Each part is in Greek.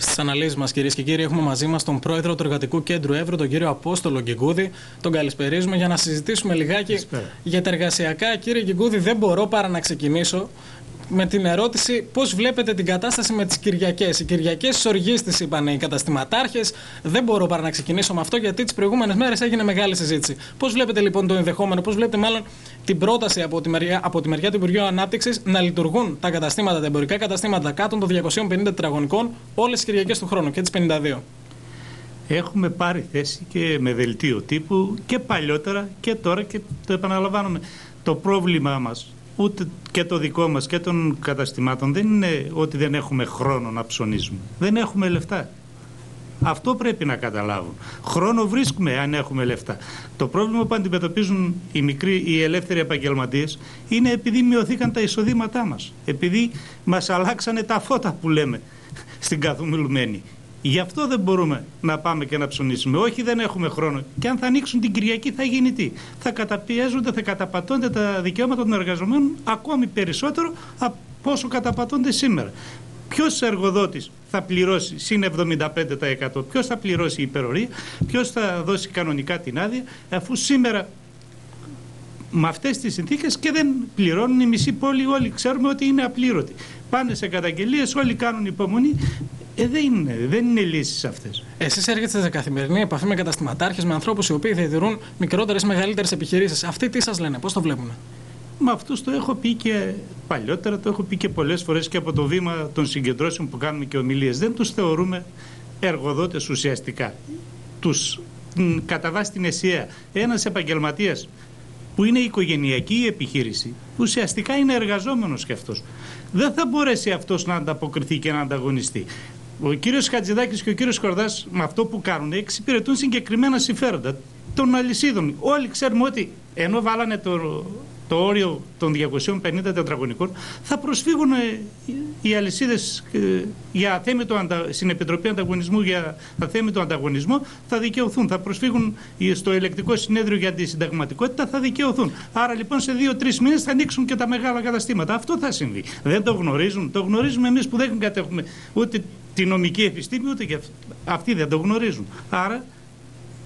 Στις αναλύσεις μας, κυρίες και κύριοι, έχουμε μαζί μας τον πρόεδρο του Εργατικού Κέντρου Εύρου, τον κύριο Απόστολο Γκυγκούδη. Τον καλησπερίζουμε για να συζητήσουμε λιγάκι για τα εργασιακά. Κύριε Γκυγκούδη, δεν μπορώ παρά να ξεκινήσω με την ερώτηση πώς βλέπετε την κατάσταση με τις Κυριακές. Οι Κυριακές οργή της είπαν οι καταστηματάρχες. Δεν μπορώ παρά να ξεκινήσω με αυτό γιατί τις προηγούμενες μέρες έγινε μεγάλη συζήτηση. Πώς βλέπετε λοιπόν το ενδεχόμενο, πώς βλέπετε μάλλον την πρόταση από τη μεριά, από τη μεριά του Υπουργείου Ανάπτυξης να λειτουργούν τα καταστήματα, τα εμπορικά καταστήματα κάτω των 250 τετραγωνικών όλες τις Κυριακές του χρόνου και τις 52. Έχουμε πάρει θέση και με δελτίο τύπου και παλιότερα και τώρα και το επαναλαμβάνουμε. Το πρόβλημά μας ούτε και το δικό μας και των καταστημάτων δεν είναι ότι δεν έχουμε χρόνο να ψωνίζουμε. Δεν έχουμε λεφτά. Αυτό πρέπει να καταλάβουν. Χρόνο βρίσκουμε αν έχουμε λεφτά. Το πρόβλημα που αντιμετωπίζουν οι μικροί, οι ελεύθεροι επαγγελματίες είναι επειδή μειωθήκαν τα εισοδήματά μας. Επειδή μας αλλάξανε τα φώτα που λέμε στην καθομιλουμένη. Γι' αυτό δεν μπορούμε να πάμε και να ψωνίσουμε. Όχι, δεν έχουμε χρόνο. Και αν θα ανοίξουν την Κυριακή, θα γίνει τι; Θα καταπιέζονται, θα καταπατώνται τα δικαιώματα των εργαζομένων ακόμη περισσότερο από όσο καταπατώνται σήμερα. Ποιος εργοδότης θα πληρώσει συν 75%, ποιος θα πληρώσει υπερορία, ποιος θα δώσει κανονικά την άδεια, αφού σήμερα με αυτές τις συνθήκες και δεν πληρώνουν η μισή πόλη, όλοι ξέρουμε ότι είναι απλήρωτοι. Πάνε σε καταγγελίες, όλοι κάνουν υπομονή ε, δεν είναι, δεν είναι λύσεις αυτές. Εσείς έρχεστε σε καθημερινή επαφή με καταστηματάρχες, με ανθρώπους οι οποίοι διατηρούν μικρότερες ή μεγαλύτερες επιχειρήσεις. Αυτοί τι σας λένε, πώς το βλέπουν. Με αυτού το έχω πει και παλιότερα, το έχω πει και πολλές φορές και από το βήμα των συγκεντρώσεων που κάνουμε και ομιλίες. Δεν τους θεωρούμε εργοδότες ουσιαστικά. Τους κατά βάση την αισία ένας επαγγελματίας που είναι οικογενειακή επιχείρηση, ουσιαστικά είναι εργαζόμενος κι αυτός. Δεν θα μπορέσει αυτός να ανταποκριθεί και να ανταγωνιστεί ο κύριος Χατζηδάκης και ο κύριος Κορδάς με αυτό που κάνουν εξυπηρετούν συγκεκριμένα συμφέροντα των αλυσίδων. Όλοι ξέρουμε ότι ενώ βάλανε το, το όριο των 250 τετραγωνικών θα προσφύγουν ε, οι αλυσίδες ε, για αθέμητο στην Επιτροπή Ανταγωνισμού για αθέμητο ανταγωνισμό θα δικαιωθούν. Θα προσφύγουν στο ελεκτικό συνέδριο για τη συνταγματικότητα θα δικαιωθούν. Άρα λοιπόν σε δύο-τρεις μήνες θα ανοίξουν και τα μεγάλα καταστήματα. Αυτό θα συμβεί. Δεν το γνωρίζουν. Το γνωρίζουμε εμείς που δεν κατέχουμε ούτε τη νομική επιστήμη, ούτε και αυτοί δεν το γνωρίζουν. Άρα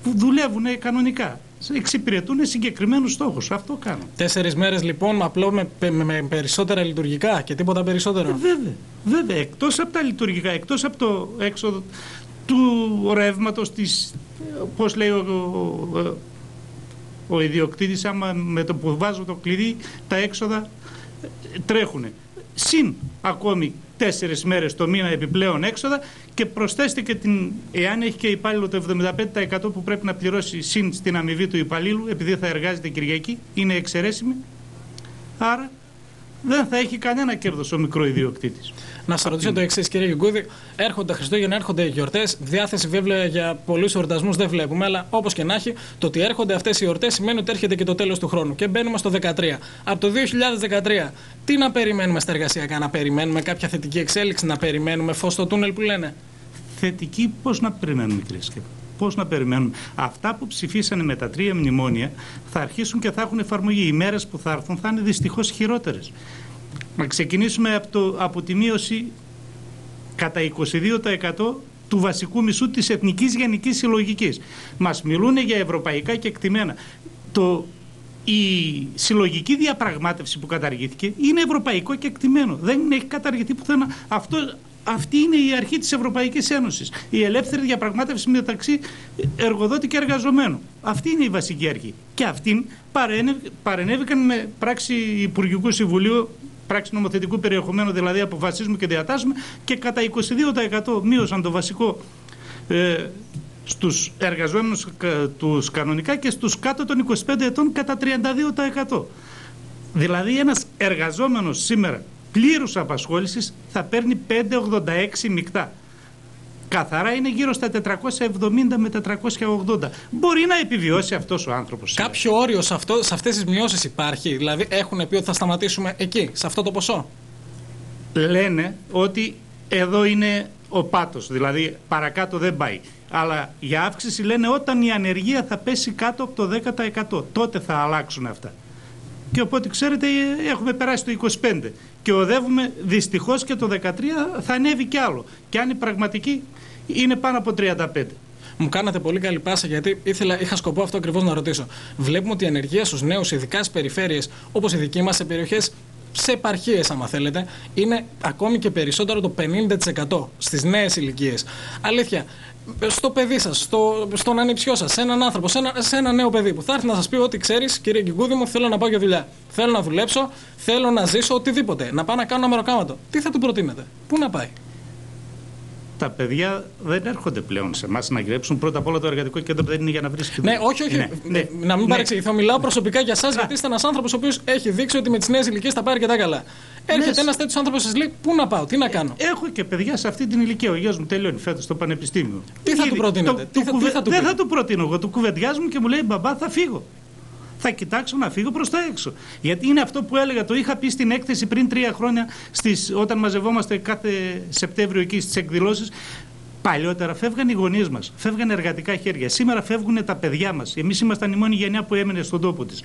που δουλεύουν κανονικά. Εξυπηρετούν συγκεκριμένους στόχους. Αυτό κάνουν. Τέσσερις μέρες λοιπόν, απλό με, με, περισσότερα λειτουργικά και τίποτα περισσότερο. Ε, βέβαια. Βέβαια. Εκτός από τα λειτουργικά, εκτός από το έξοδο του ρεύματος, της. Πώς λέει ο, ο, ο ιδιοκτήτης, άμα με το που βάζω το κλειδί, τα έξοδα τρέχουν. Συν ακόμη τέσσερις μέρες το μήνα επιπλέον έξοδα και προσθέστε και την, εάν έχει και υπάλληλο το 75% που πρέπει να πληρώσει συν στην αμοιβή του υπαλλήλου, επειδή θα εργάζεται Κυριακή, είναι εξαιρέσιμη. Άρα δεν θα έχει κανένα κέρδος ο μικρό ιδιοκτήτη. Να σα ρωτήσω το εξής, κύριε Γιουγκούδη. Έρχονται Χριστούγεννα, έρχονται γιορτές. Διάθεση βέβαια για πολλούς εορτασμούς δεν βλέπουμε, αλλά όπως και να έχει, το ότι έρχονται αυτές οι εορτές σημαίνει ότι έρχεται και το τέλος του χρόνου. Και μπαίνουμε στο 2013. Από το 2013, τι να περιμένουμε στα εργασιακά, να περιμένουμε κάποια θετική εξέλιξη, να περιμένουμε φως στο τούνελ που λένε; Θετική, πώς να περιμένουμε, κύριε Σκέπα. Πώς να περιμένουμε. Αυτά που ψηφίσανε με τα τρία μνημόνια θα αρχίσουν και θα έχουν εφαρμογή. Οι μέρες που θα έρθουν θα είναι δυστυχώς χειρότερες. Να ξεκινήσουμε από, το, από τη μείωση κατά 22% του βασικού μισού της Εθνικής Γενικής Συλλογικής. Μας μιλούν για ευρωπαϊκά και εκτιμένα. Το, η συλλογική διαπραγμάτευση που καταργήθηκε είναι ευρωπαϊκό και εκτιμένο. Δεν έχει καταργηθεί πουθενά. Αυτό, αυτή είναι η αρχή της Ευρωπαϊκής Ένωσης. Η ελεύθερη διαπραγμάτευση μεταξύ εργοδότη και εργαζομένου. Αυτή είναι η βασική αρχή. Και αυτήν παρενέβηκαν με πράξη Υπουργικού Συμβουλίου πράξη νομοθετικού περιεχομένου, δηλαδή αποφασίζουμε και διατάσσουμε και κατά 22% μείωσαν το βασικό ε, στους εργαζόμενους τους κανονικά και στους κάτω των 25 ετών κατά 32%. Δηλαδή ένας εργαζόμενος σήμερα πλήρους απασχόλησης θα παίρνει 5,86 μεικτά καθαρά είναι γύρω στα 470 με 480. Μπορεί να επιβιώσει αυτός ο άνθρωπος. Κάποιο όριο σε, αυτό, σε αυτές τις μειώσεις υπάρχει; Δηλαδή έχουν πει ότι θα σταματήσουμε εκεί, σε αυτό το ποσό; Λένε ότι εδώ είναι ο πάτος, δηλαδή παρακάτω δεν πάει. Αλλά για αύξηση λένε όταν η ανεργία θα πέσει κάτω από το 10% τότε θα αλλάξουν αυτά. Και οπότε ξέρετε έχουμε περάσει το 25 και οδεύουμε δυστυχώς και το 13 θα ανέβει κι άλλο. Και αν η πραγματική είναι πάνω από 35. Μου κάνατε πολύ καλή πάσα γιατί ήθελα, είχα σκοπό αυτό ακριβώς να ρωτήσω. Βλέπουμε ότι η ανεργία στους νέους, ειδικά στις περιφέρειες όπως η δική μας, σε περιοχές σε επαρχίες, άμα θέλετε, είναι ακόμη και περισσότερο το 50% στις νέες ηλικίες. Αλήθεια, στο παιδί σας, στο, στον ανιψιό σας, σε έναν άνθρωπο, σε ένα, σε ένα νέο παιδί που θα έρθει να σας πει ότι ξέρεις, κύριε Γκικούδη μου, θέλω να πάω για δουλειά. Θέλω να δουλέψω, θέλω να ζήσω οτιδήποτε. Να πάω να κάνω ένα μεροκάματο. Τι θα του προτείνετε, Πού να πάει; Τα παιδιά δεν έρχονται πλέον σε εμάς να γυρέψουν. Πρώτα απ' όλα το εργατικό κέντρο δεν είναι για να βρίσκει Ναι, όχι, όχι. Ναι, ναι, να μην ναι. παρεξηγηθώ. Μιλάω προσωπικά για εσά, γιατί είστε ένας άνθρωπος ο οποίος έχει δείξει ότι με τις νέες ηλικίες θα πάρει αρκετά καλά. Έρχεται ναι. ένας τέτοιος άνθρωπος και σας λέει: Πού να πάω, τι να κάνω; Έχω και παιδιά σε αυτή την ηλικία. Ο γιος μου τελειώνει φέτος στο πανεπιστήμιο. Τι θα του προτείνετε, το, τι, θα, τι θα του Δεν θα του προτείνω εγώ. Του κουβεντιάζουμε και μου λέει: Μπαμπά, θα φύγω θα κοιτάξω να φύγω προς τα έξω. Γιατί είναι αυτό που έλεγα, το είχα πει στην έκθεση πριν τρία χρόνια, στις, όταν μαζευόμαστε κάθε Σεπτέμβριο εκεί στις εκδηλώσεις. Παλιότερα φεύγαν οι γονείς μας, φεύγαν εργατικά χέρια. Σήμερα φεύγουν τα παιδιά μας. Εμείς ήμασταν η μόνη γενιά που έμενε στον τόπο της.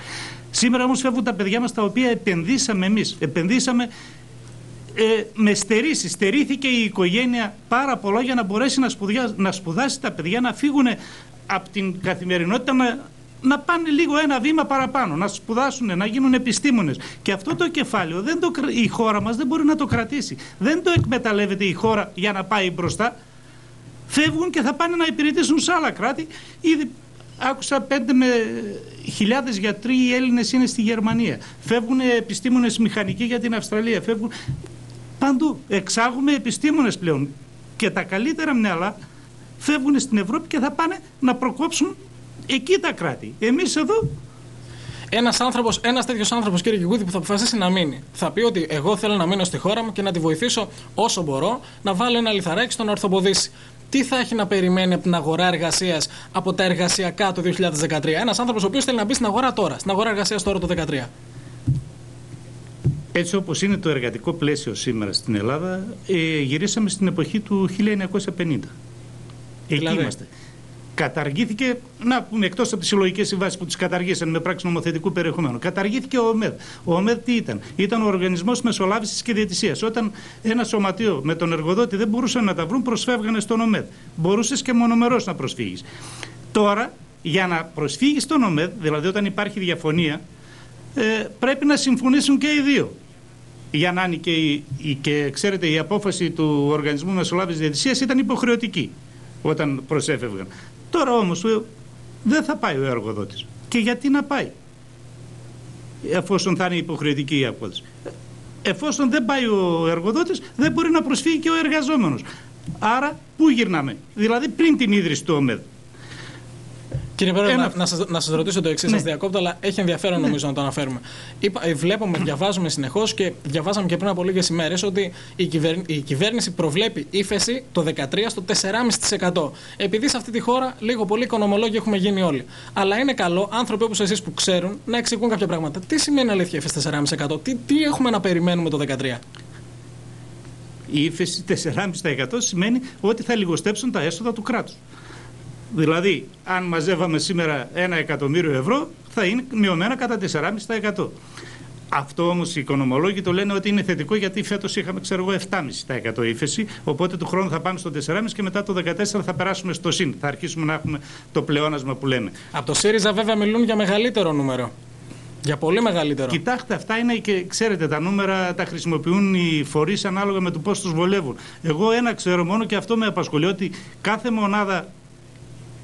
Σήμερα όμως φεύγουν τα παιδιά μας τα οποία επενδύσαμε εμείς. Επενδύσαμε ε, με στερήσεις. Στερήθηκε η οικογένεια πάρα πολλά για να μπορέσει να, σπουδιά, να σπουδάσει τα παιδιά, να φύγουν από την καθημερινότητα να, να πάνε λίγο ένα βήμα παραπάνω, να σπουδάσουν, να γίνουν επιστήμονες. Και αυτό το κεφάλαιο δεν το, η χώρα μας δεν μπορεί να το κρατήσει. Δεν το εκμεταλλεύεται η χώρα για να πάει μπροστά φεύγουν και θα πάνε να υπηρετήσουν σε άλλα κράτη. Ήδη άκουσα πέντε με χιλιάδες γιατροί οι Έλληνες είναι στη Γερμανία. Φεύγουν επιστήμονες μηχανικοί για την Αυστραλία. Φεύγουν παντού. Εξάγουμε επιστήμονες πλέον. Και τα καλύτερα μυαλά φεύγουν στην Ευρώπη και θα πάνε να προκόψουν εκεί τα κράτη. Εμείς εδώ ένας άνθρωπος, ένας τέτοιος άνθρωπος, κύριε Κιγούδη, που θα αποφασίσει να μείνει, θα πει ότι εγώ θέλω να μείνω στη χώρα μου και να τη βοηθήσω όσο μπορώ να βάλω ένα λιθαράκι στο να ορθοποδήσει τι θα έχει να περιμένει από την αγορά εργασίας από τα εργασιακά το 2013. Ένας άνθρωπος ο οποίος θέλει να μπει στην αγορά τώρα, στην αγορά εργασίας τώρα το 2013. Έτσι όπως είναι το εργατικό πλαίσιο σήμερα στην Ελλάδα, ε, γυρίσαμε στην εποχή του 1950. Εκεί δηλαδή. είμαστε καταργήθηκε, να πούμε εκτός από τις συλλογικές συμβάσεις που τις καταργήσαν με πράξη νομοθετικού περιεχομένου, καταργήθηκε ο ΟΜΕΔ. Ο ΟΜΕΔ τι ήταν, ήταν ο Οργανισμός Μεσολάβησης και Διαιτησίας. Όταν ένα σωματείο με τον εργοδότη δεν μπορούσαν να τα βρουν, προσφεύγανε στον ΟΜΕΔ. Μπορούσες και μονομερός να προσφύγεις. Τώρα, για να προσφύγεις στον ΟΜΕΔ, δηλαδή όταν υπάρχει διαφωνία, ε, πρέπει να συμφωνήσουν και οι δύο. Για να είναι και, η, και ξέρετε, η απόφαση του Οργανισμού Μεσολάβησης Διαιτησίας ήταν υποχρεωτική όταν προσέφευγαν. Τώρα όμως δεν θα πάει ο εργοδότης. Και γιατί να πάει εφόσον θα είναι υποχρεωτική η απόδοση. Εφόσον δεν πάει ο εργοδότης δεν μπορεί να προσφύγει και ο εργαζόμενος. Άρα πού γυρνάμε; Δηλαδή πριν την ίδρυση του ΟΜΕΔ. Κύριε Πρόεδρε, Ένα... να, να, να σας ρωτήσω το εξής, ναι. σας διακόπτω, αλλά έχει ενδιαφέρον νομίζω ναι. να το αναφέρουμε. Είπα, ε, βλέπουμε, διαβάζουμε συνεχώς και διαβάζαμε και πριν από λίγες ημέρες ότι η, κυβέρ, η κυβέρνηση προβλέπει ύφεση το 2013 στο 4,5%. Επειδή σε αυτή τη χώρα λίγο πολύ οικονομολόγοι έχουμε γίνει όλοι. Αλλά είναι καλό άνθρωποι όπως εσείς που ξέρουν να εξηγούν κάποια πράγματα. Τι σημαίνει αλήθεια ύφεση 4,5%, τι, τι έχουμε να περιμένουμε το 2013. Η ύφεση 4,5% σημαίνει ότι θα λιγοστέψουν τα έσοδα του κράτους. Δηλαδή, αν μαζεύαμε σήμερα ένα εκατομμύριο ευρώ, θα είναι μειωμένα κατά 4,5%. Αυτό όμως οι οικονομολόγοι το λένε ότι είναι θετικό γιατί φέτος είχαμε ξέρω εγώ 7,5% ύφεση. Οπότε του χρόνου θα πάμε στο 4,5% και μετά το 14% θα περάσουμε στο συν. Θα αρχίσουμε να έχουμε το πλεόνασμα που λέμε. Από το ΣΥΡΙΖΑ βέβαια μιλούν για μεγαλύτερο νούμερο. Για πολύ μεγαλύτερο. Κοιτάξτε, αυτά είναι και ξέρετε, τα νούμερα τα χρησιμοποιούν οι φορείς ανάλογα με το πώς τους βολεύουν. Εγώ ένα ξέρω μόνο και αυτό με απασχολεί ότι κάθε μονάδα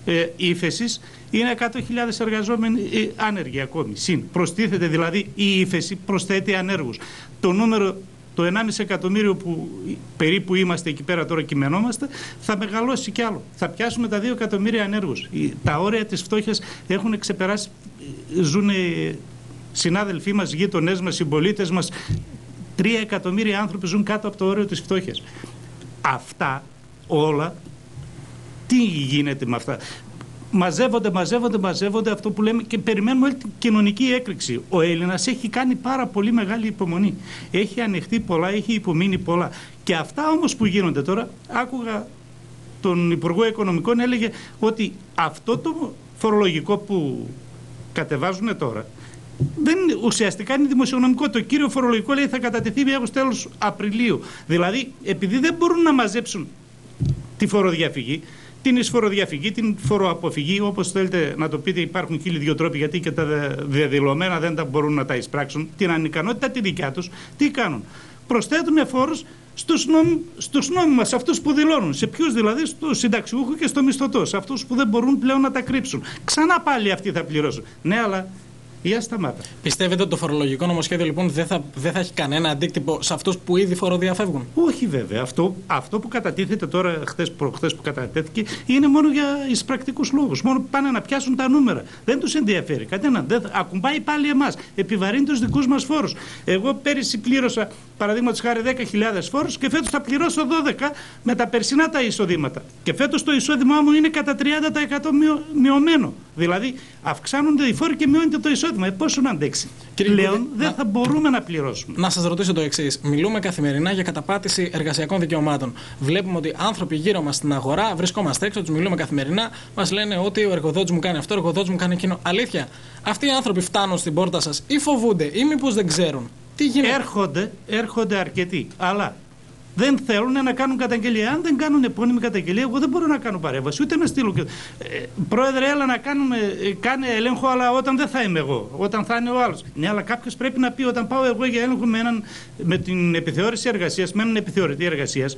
ε, ύφεσης είναι 100.000 εργαζόμενοι ε, άνεργοι ακόμη. Συν. Προστίθεται δηλαδή η ύφεση προσθέτει ανέργους. Το νούμερο το 1,5 εκατομμύριο που περίπου είμαστε εκεί πέρα τώρα κειμενόμαστε, θα μεγαλώσει κι άλλο. Θα πιάσουμε τα 2 εκατομμύρια ανέργους. Τα όρια της φτώχειας έχουν ξεπεράσει, ζουν συνάδελφοί μας, γείτονές μας, συμπολίτες μας. 3 εκατομμύρια άνθρωποι ζουν κάτω από το όριο της φτώχειας. Αυτά όλα τι γίνεται με αυτά; Μαζεύονται, μαζεύονται, μαζεύονται αυτό που λέμε και περιμένουμε όλη την κοινωνική έκρηξη. Ο Έλληνας έχει κάνει πάρα πολύ μεγάλη υπομονή. Έχει ανεχτεί πολλά, έχει υπομείνει πολλά. Και αυτά όμως που γίνονται τώρα, άκουγα τον Υπουργό Οικονομικών έλεγε ότι αυτό το φορολογικό που κατεβάζουν τώρα δεν, ουσιαστικά είναι δημοσιονομικό. Το κύριο φορολογικό λέει θα κατατεθεί μέχρι τέλος Απριλίου. Δηλαδή, επειδή δεν μπορούν να μαζέψουν τη φοροδιαφυγή, την εισφοροδιαφυγή, την φοροαποφυγή, όπως θέλετε να το πείτε, υπάρχουν χίλιοι δύο τρόποι γιατί και τα διαδηλωμένα δεν τα μπορούν να τα εισπράξουν. Την ανικανότητα τη δικιά τους, τι κάνουν; Προσθέτουν φόρου στους, νόμ, στους νόμους μας, αυτούς που δηλώνουν. Σε ποιους δηλαδή, στο συνταξιούχο και στο μισθωτό, σε αυτούς που δεν μπορούν πλέον να τα κρύψουν. Ξανά πάλι αυτοί θα πληρώσουν. Ναι, αλλά ή ασταμάτα. Πιστεύετε ότι το φορολογικό νομοσχέδιο λοιπόν δεν θα, δεν θα έχει κανένα αντίκτυπο σε αυτούς που ήδη φοροδιαφεύγουν; Όχι βέβαια. Αυτό, αυτό που κατατίθεται τώρα, χθες προχθέ που κατατέθηκε, είναι μόνο για εισπρακτικού λόγους. Μόνο πάνε να πιάσουν τα νούμερα. Δεν τους ενδιαφέρει κανένα. Δεν, ακουμπάει πάλι εμάς. Επιβαρύνει τους δικούς μας φόρους. Εγώ πέρυσι πλήρωσα, παραδείγματος χάρη, 10.000 φόρους και φέτος θα πληρώσω 12 με τα περσινά τα εισοδήματα. Και φέτος το εισόδημά μου είναι κατά 30% μειωμένο. Δηλαδή αυξάνονται οι φόροι και μειώνεται το εισόδημα. Ε, πόσο να αντέξει. Κύριε Πλέον δεν να... θα μπορούμε να πληρώσουμε. Να σας ρωτήσω το εξής. Μιλούμε καθημερινά για καταπάτηση εργασιακών δικαιωμάτων. Βλέπουμε ότι άνθρωποι γύρω μας στην αγορά βρισκόμαστε έξω, τους μιλούμε καθημερινά, μας λένε ότι ο εργοδότης μου κάνει αυτό, ο εργοδότης μου κάνει εκείνο. Αλήθεια, αυτοί οι άνθρωποι φτάνουν στην πόρτα σας ή φοβούνται ή μήπως δεν ξέρουν. Τι γίνεται; Έρχονται, έρχονται αρκετοί. Αλλά δεν θέλουν να κάνουν καταγγελία. Αν δεν κάνουν επώνυμη καταγγελία, εγώ δεν μπορώ να κάνω παρέμβαση, ούτε να στείλω. Ε, πρόεδρε, έλα να κάνουμε, ε, κάνε έλεγχο, αλλά όταν δεν θα είμαι εγώ, όταν θα είναι ο άλλος. Ναι, αλλά κάποιος πρέπει να πει όταν πάω εγώ για έλεγχο με, έναν, με την επιθεώρηση εργασίας, με έναν επιθεωρητή εργασίας,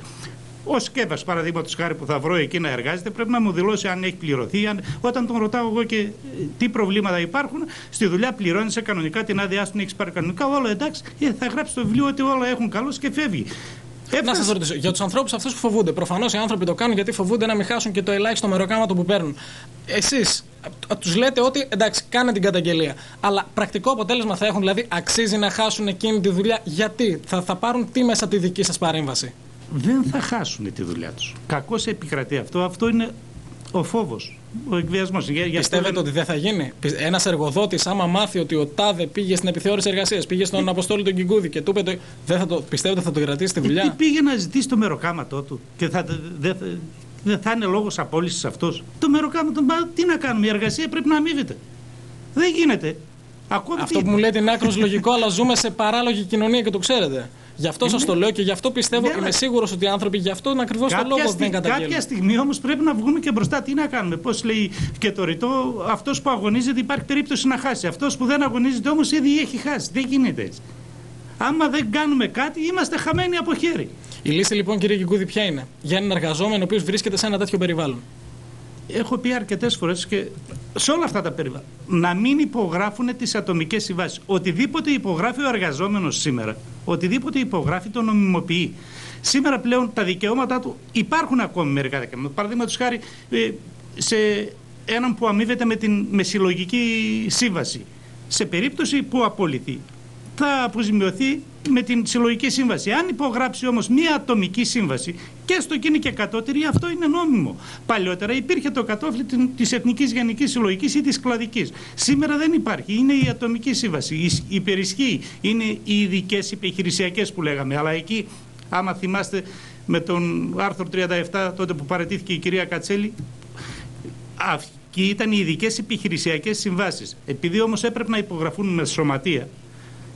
ο Σκέβα, παραδείγματος χάρη που θα βρω εκεί να εργάζεται, πρέπει να μου δηλώσει αν έχει πληρωθεί. Αν... Όταν τον ρωτάω εγώ και ε, τι προβλήματα υπάρχουν, στη δουλειά πληρώνει σε κανονικά την άδειά σου, έχεις πάρει κανονικά, όλο εντάξει, ε, θα γράψει το βιβλίο ότι όλα έχουν καλώ και φεύγει. Να σας ρωτήσω, για τους ανθρώπους αυτούς που φοβούνται, προφανώς οι άνθρωποι το κάνουν γιατί φοβούνται να μην χάσουν και το ελάχιστο μεροκάματο που παίρνουν. Εσείς τους λέτε ότι εντάξει, κάνε την καταγγελία. Αλλά πρακτικό αποτέλεσμα θα έχουν, δηλαδή αξίζει να χάσουν εκείνη τη δουλειά. Γιατί θα, θα πάρουν τι μέσα από τη δική σας παρέμβαση; Δεν θα χάσουν τη δουλειά τους. Κακώς επικρατεί αυτό. Αυτό είναι ο φόβος ο εκβιασμός. Πιστεύετε ότι δεν θα γίνει; Ένας εργοδότης, άμα μάθει ότι ο Τάδε πήγε στην επιθεώρηση εργασίας, πήγε στον ε... Αποστόλη τον Κιγκούδη και του είπε. Δεν θα το, πιστεύετε θα το κρατήσει στη δουλειά; Γιατί πήγε να ζητήσει το μεροκάματό του και θα, δεν θα, θα είναι λόγος απόλυσης αυτός. Το μεροκάματο, τι να κάνουμε, η εργασία πρέπει να αμείβεται. Δεν γίνεται. Ακόμη Αυτό που μου λέτε είναι άκρο λογικό, αλλά ζούμε σε παράλογη κοινωνία και το ξέρετε. Γι' αυτό σας το λέω και γι' αυτό πιστεύω, είμαι σίγουρος ότι οι άνθρωποι γι' αυτόν ακριβώς το λόγο δεν καταγγέλνουν. Κάποια στιγμή όμως πρέπει να βγούμε και μπροστά. Τι να κάνουμε, πώς λέει και το ρητό, αυτός που αγωνίζεται υπάρχει περίπτωση να χάσει. Αυτός που δεν αγωνίζεται όμως ήδη έχει χάσει. Δεν γίνεται έτσι. Άμα δεν κάνουμε κάτι, είμαστε χαμένοι από χέρι. Η λύση λοιπόν, κύριε Κικούδη, ποια είναι; Για έναν εργαζόμενο ο οποίος βρίσκεται σε ένα τέτοιο περιβάλλον έχω πει αρκετές φορές και σε όλα αυτά τα περιβάλλοντα να μην υπογράφουν τις ατομικές συμβάσεις. Οτιδήποτε υπογράφει ο εργαζόμενος σήμερα, οτιδήποτε υπογράφει το νομιμοποιεί. Σήμερα πλέον τα δικαιώματά του υπάρχουν ακόμη μερικά δικαιώματα. Παραδείγματος χάρη ε, σε έναν που αμείβεται με, την, με συλλογική σύμβαση. Σε περίπτωση που απολυθεί, θα αποζημιωθεί με την συλλογική σύμβαση. Αν υπογράψει όμως μία ατομική σύμβαση και στο εκείνη και κατώτερη, αυτό είναι νόμιμο. Παλιότερα υπήρχε το κατόφλι της Εθνικής Γενικής Συλλογικής ή της Κλαδικής. Σήμερα δεν υπάρχει. Είναι η ατομική σύμβαση. Η υπερισχύει. Είναι οι ειδικές επιχειρησιακές που λέγαμε. Αλλά εκεί, άμα θυμάστε με τον άρθρο 37, τότε που παρετήθηκε η κυρία Κατσέλη, και ήταν οι ειδικές επιχειρησιακές συμβάσεις. Επειδή όμως έπρεπε να υπογραφούν με σωματεία,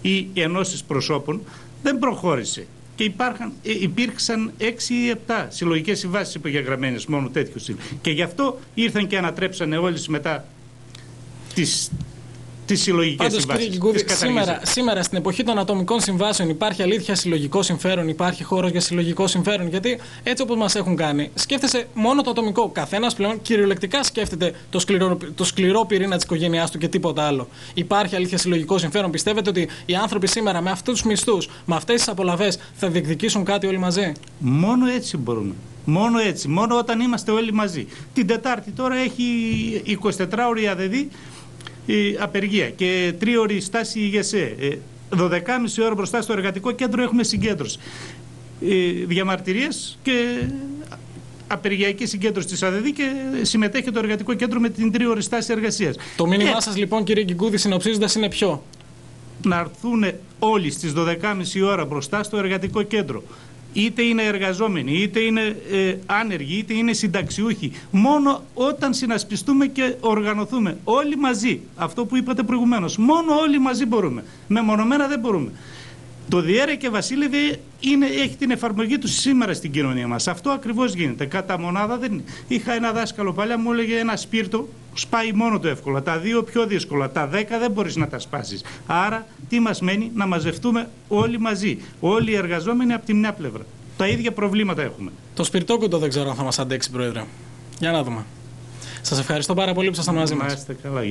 ή ενώσεις προσώπων δεν προχώρησε. Και υπάρχαν, ε, υπήρξαν 6 ή 7 συλλογικές συμβάσεις υπογεγραμμένες μόνο τέτοιου στυλ. Και γι' αυτό ήρθαν και ανατρέψανε όλες μετά τις τις συλλογικές συμβάσεις. Σήμερα, σήμερα στην εποχή των ατομικών συμβάσεων υπάρχει αλήθεια συλλογικό συμφέρον, υπάρχει χώρος για συλλογικό συμφέρον. Γιατί έτσι όπως μας έχουν κάνει, σκέφτεσαι μόνο το ατομικό. Καθένας πλέον κυριολεκτικά σκέφτεται το σκληρό, το σκληρό πυρήνα της οικογένειάς του και τίποτα άλλο. Υπάρχει αλήθεια συλλογικό συμφέρον. Πιστεύετε ότι οι άνθρωποι σήμερα με αυτούς τους μισθούς, με αυτές τις απολαυές θα διεκδικήσουν κάτι όλοι μαζί; Μόνο έτσι μπορούμε. Μόνο έτσι. Μόνο όταν είμαστε όλοι μαζί. Την Τετάρτη τώρα έχει 24 ώρια δηλαδή η απεργία και τρίωρη στάση η ΓΕΣΕ. 12,5 ώρα μπροστά στο εργατικό κέντρο έχουμε συγκέντρωση. Διαμαρτυρίες και απεργιακή συγκέντρωση της ΑΔΔ και συμμετέχει το εργατικό κέντρο με την τρίωρη στάση εργασίας. Το μήνυμά ε, σας λοιπόν, κύριε Γκυγκούδη, συνοψίζοντας είναι ποιο; Να έρθουν όλοι στις 12.30 ώρα μπροστά στο εργατικό κέντρο είτε είναι εργαζόμενοι, είτε είναι ε, άνεργοι, είτε είναι συνταξιούχοι. Μόνο όταν συνασπιστούμε και οργανωθούμε όλοι μαζί, αυτό που είπατε προηγουμένως, μόνο όλοι μαζί μπορούμε. Μεμονωμένα δεν μπορούμε. Το Διέρε και Βασίλευε είναι, έχει την εφαρμογή τους σήμερα στην κοινωνία μας. Αυτό ακριβώς γίνεται. Κατά μονάδα δεν Είχα ένα δάσκαλο παλιά μου έλεγε ένα σπίρτο σπάει μόνο το εύκολα. Τα δύο πιο δύσκολα. Τα δέκα δεν μπορείς να τα σπάσεις. Άρα τι μας μένει; Να μαζευτούμε όλοι μαζί. Όλοι οι εργαζόμενοι από τη μια πλευρά. Τα ίδια προβλήματα έχουμε. Το σπιρτόκουτο δεν ξέρω αν θα μας αντέξει, Πρόεδρε. Για να δούμε. Σας ευχαριστώ πάρα πολύ που ήσασταν μαζί μας.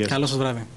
Καλό σας βράδυ.